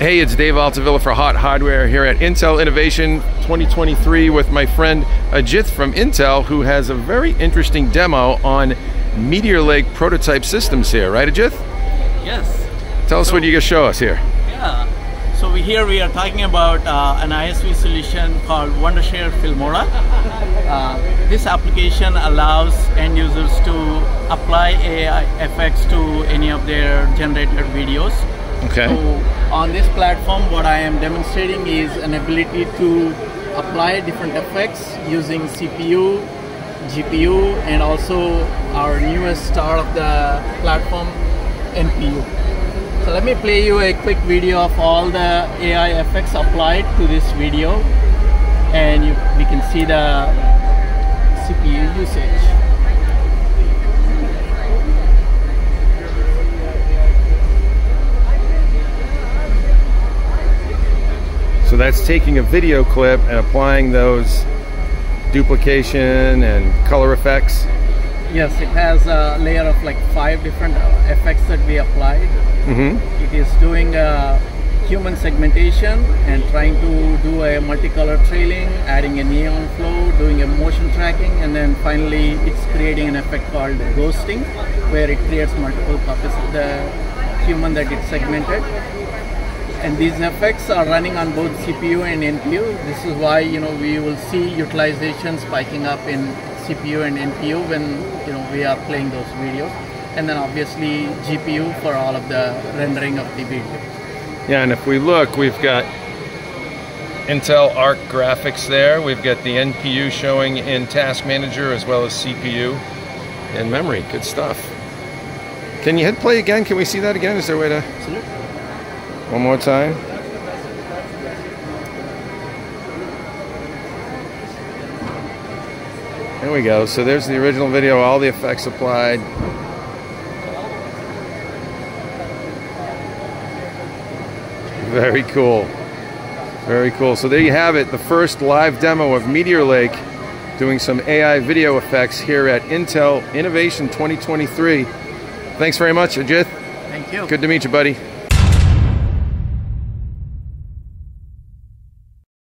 Hey, it's Dave Altavilla for Hot Hardware here at Intel Innovation 2023 with my friend Ajith from Intel, who has a very interesting demo on Meteor Lake prototype systems here, right, Ajith? Yes. Tell us so, what you can show us here. Yeah. So we, here we are talking about uh, an ISV solution called Wondershare Filmora. Uh, this application allows end users to apply AI effects to any of their generated videos Okay. So on this platform, what I am demonstrating is an ability to apply different effects using CPU, GPU, and also our newest star of the platform, NPU. So let me play you a quick video of all the AI effects applied to this video, and you, we can see the CPU usage. That's taking a video clip and applying those duplication and color effects. Yes, it has a layer of like five different uh, effects that we applied. Mm -hmm. It is doing a human segmentation and trying to do a multicolor trailing, adding a neon flow, doing a motion tracking, and then finally it's creating an effect called ghosting, where it creates multiple copies of the human that it segmented and these effects are running on both CPU and NPU. This is why you know we will see utilization spiking up in CPU and NPU when you know we are playing those videos, and then obviously GPU for all of the rendering of the video. Yeah, and if we look, we've got Intel Arc graphics there. We've got the NPU showing in Task Manager as well as CPU and memory. Good stuff. Can you hit play again? Can we see that again? Is there a way to? Absolutely. One more time. There we go. So there's the original video, all the effects applied. Very cool. Very cool. So there you have it, the first live demo of Meteor Lake doing some AI video effects here at Intel Innovation 2023. Thanks very much, Ajith. Thank you. Good to meet you, buddy.